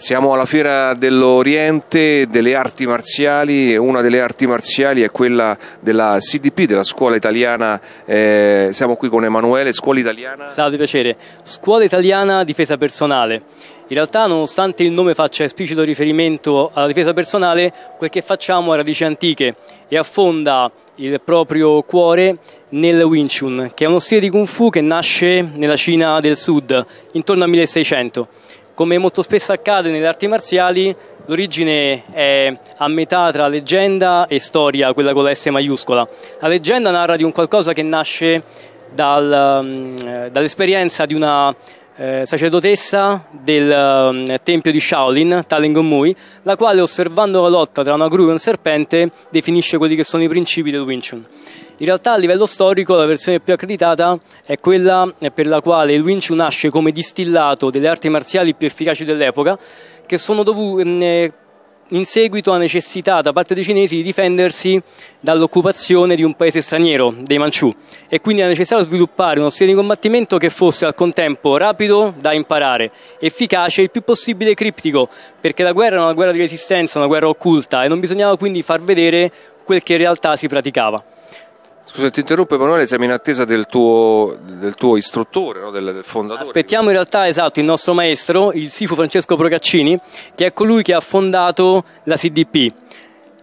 Siamo alla Fiera dell'Oriente delle arti marziali e una delle arti marziali è quella della CDP, della Scuola Italiana. Eh, siamo qui con Emanuele, Scuola Italiana. Salve, piacere. Scuola Italiana Difesa Personale. In realtà, nonostante il nome faccia esplicito riferimento alla difesa personale, quel che facciamo ha radici antiche e affonda il proprio cuore nel Wing Chun, che è uno stile di Kung Fu che nasce nella Cina del Sud intorno al 1600. Come molto spesso accade nelle arti marziali, l'origine è a metà tra leggenda e storia, quella con la S maiuscola. La leggenda narra di un qualcosa che nasce dal, mm, dall'esperienza di una eh, sacerdotessa del um, tempio di Shaolin, Talen Gongmui, la quale osservando la lotta tra una gru e un serpente definisce quelli che sono i principi del Wing Chun. In realtà a livello storico la versione più accreditata è quella per la quale il Wing Chun nasce come distillato delle arti marziali più efficaci dell'epoca, che sono dovute mm, eh, in seguito alla necessità da parte dei cinesi di difendersi dall'occupazione di un paese straniero, dei Manciù, e quindi la necessità di sviluppare uno stile di combattimento che fosse al contempo rapido da imparare, efficace e il più possibile criptico, perché la guerra era una guerra di resistenza, una guerra occulta e non bisognava quindi far vedere quel che in realtà si praticava. Scusa, ti interrompo Emanuele, siamo in attesa del tuo, del tuo istruttore, no? del, del, fondatore. Aspettiamo in realtà esatto il nostro maestro, il Sifu Francesco Procaccini, che è colui che ha fondato la CDP.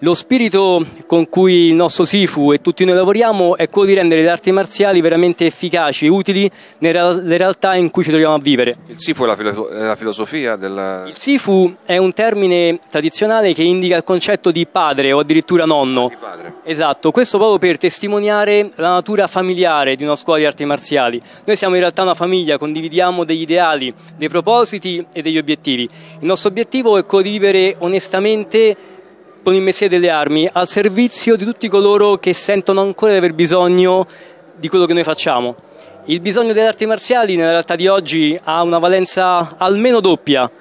Lo spirito con cui il nostro Sifu e tutti noi lavoriamo è quello di rendere le arti marziali veramente efficaci e utili nelle realtà in cui ci troviamo a vivere. Il Sifu è la, filo- è la filosofia della... Il Sifu è un termine tradizionale che indica il concetto di padre o addirittura nonno. Di padre. Esatto, questo proprio per testimoniare la natura familiare di una scuola di arti marziali. Noi siamo in realtà una famiglia, condividiamo degli ideali, dei propositi e degli obiettivi. Il nostro obiettivo è quello di vivere onestamente con il mestiere delle armi al servizio di tutti coloro che sentono ancora di aver bisogno di quello che noi facciamo. Il bisogno delle arti marziali nella realtà di oggi ha una valenza almeno doppia.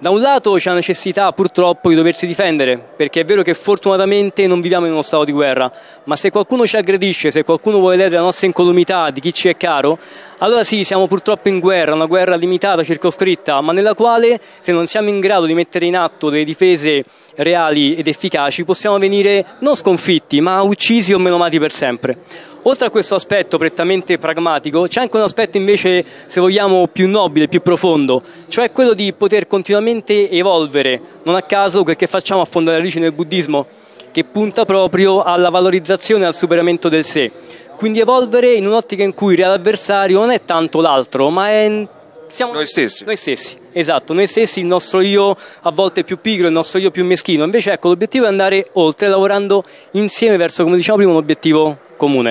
Da un lato c'è la necessità purtroppo di doversi difendere, perché è vero che fortunatamente non viviamo in uno stato di guerra, ma se qualcuno ci aggredisce, se qualcuno vuole ledere la nostra incolumità di chi ci è caro, allora sì, siamo purtroppo in guerra, una guerra limitata, circoscritta, ma nella quale se non siamo in grado di mettere in atto delle difese reali ed efficaci possiamo venire non sconfitti, ma uccisi o menomati per sempre. Oltre a questo aspetto prettamente pragmatico, c'è anche un aspetto invece, se vogliamo, più nobile, più profondo, cioè quello di poter continuamente evolvere. Non a caso quel che facciamo affonda le radici nel buddismo, che punta proprio alla valorizzazione e al superamento del sé. Quindi evolvere in un'ottica in cui il reale avversario non è tanto l'altro, ma è siamo noi stessi. Noi stessi, esatto, noi stessi, il nostro io a volte più pigro, il nostro io più meschino. Invece ecco, l'obiettivo è andare oltre lavorando insieme verso, come diciamo prima, un obiettivo comune.